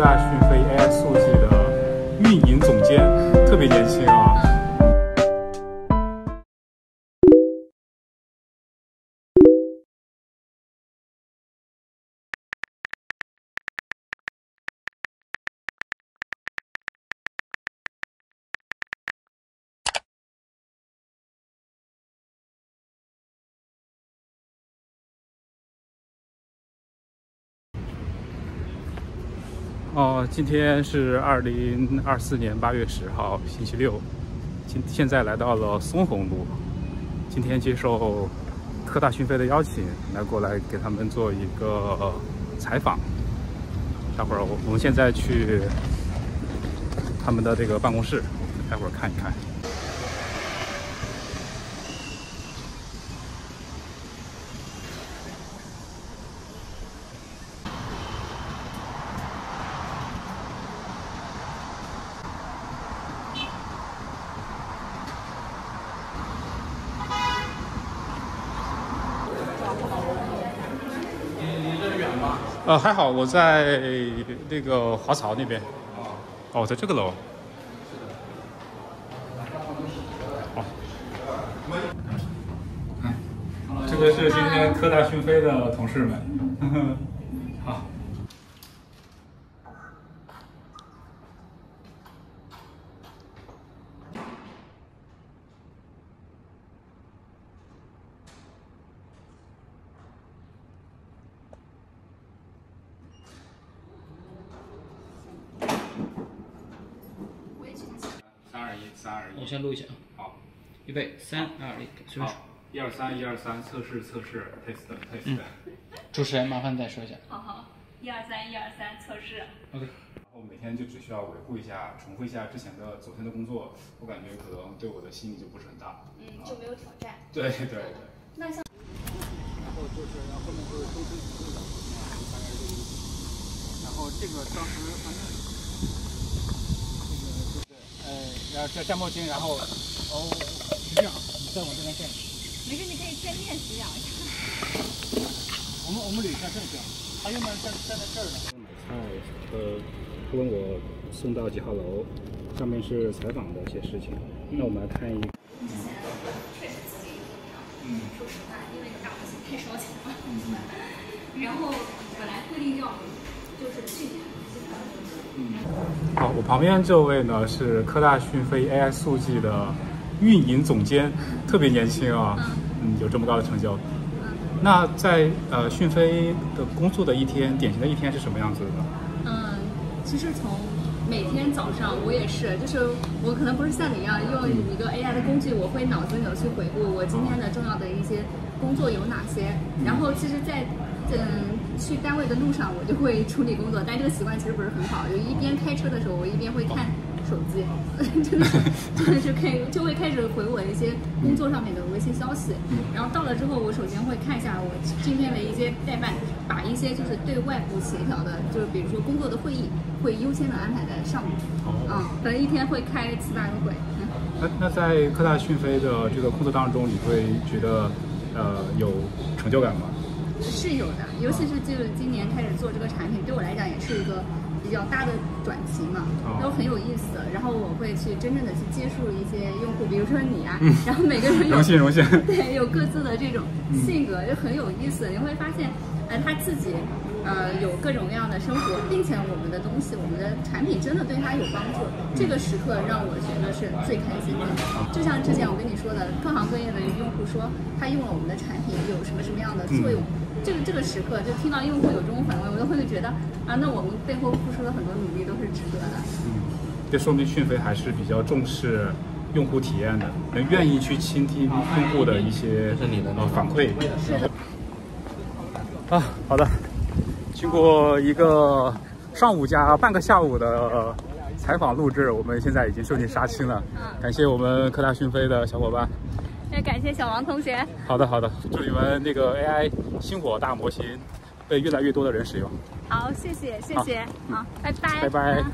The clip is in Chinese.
Padash. 哦，今天是二零二四年八月十号，星期六。今现在来到了松红路，今天接受科大讯飞的邀请，来过来给他们做一个采访。待会儿我我们现在去他们的这个办公室，待会儿看一看。呃，还好，我在那个华漕那边。哦，在这个楼。好。这个是今天科大讯飞的同事们。好。三二一。我先录一下啊。好。预备，三二一。好，一二三，一二三，测试测试，test test。主持人麻烦再说一下。好好，一二三，一二三，测试。OK。然后每天就只需要维护一下、重复一下之前的昨天的工作，我感觉可能对我的吸引力就不是很大。嗯，就没有挑战。对对对。那像。然后就是，然后后面就是周推辅助的，大概这个意思。然后这个当时反正，这个就是，呃，然后这蘸墨镜，然后，哦，是这样，你再往这边站。没事，你可以先练习两下。我们我们捋一下这个，他要不然站站在这儿呢。买菜，呃，他问我送到几号楼，上面是采访的一些事情。那我们来看一。之前确实自己嗯，说实话，因为打游戏太烧钱了。嗯。然后好，我旁边这位呢是科大讯飞 AI 速记的运营总监，特别年轻啊，嗯，有这么高的成就。那在呃讯飞的工作的一天，典型的一天是什么样子的？嗯，其实从每天早上我也是，就是我可能不是像你一样用一个 AI 的工具，我会脑子里头去回顾我今天的重要的一些工作有哪些。然后其实，在嗯去单位的路上，我就会处理工作，但这个习惯其实不是很好。就一边开车的时候，我一边会看手机，真的 真的是开就会开始回我一些工作上面的微信消息。然后到了之后，我首先会看一下我今天的一些代办，把一些就是对外部协调的，就是比如说工作的会议，会优先的安排在上面。嗯，可能一天会开七八个会。嗯、那那在科大讯飞的这个工作当中，你会觉得呃有成就感吗？是有的，尤其是就是今年开始做这个产品，对我来讲也是一个比较大的转型嘛，都很有意思。然后我会去真正的去接触一些用户，比如说你啊，嗯、然后每个人有荣幸荣幸，对，有各自的这种性格，就很有意思。你会发现，呃，他自己呃有各种各样的生活，并且我们的东西，我们的产品真的对他有帮助。这个时刻让我觉得是最开心的。就像之前我跟你说的，各行各业的用户说他用了我们的产品有什么什么样的作用。嗯这个这个时刻，就听到用户有这种反馈，我都会觉得啊，那我们背后付出的很多努力都是值得的。嗯，这说明讯飞还是比较重视用户体验的，能愿意去倾听用户的一些呃反馈。是的。啊，好的。经过一个上午加半个下午的采访录制，我们现在已经受尽杀青了。感谢我们科大讯飞的小伙伴。也感谢小王同学。好的，好的，祝你们那个 AI 星火大模型被越来越多的人使用。好，谢谢，谢谢，好，拜拜，拜拜。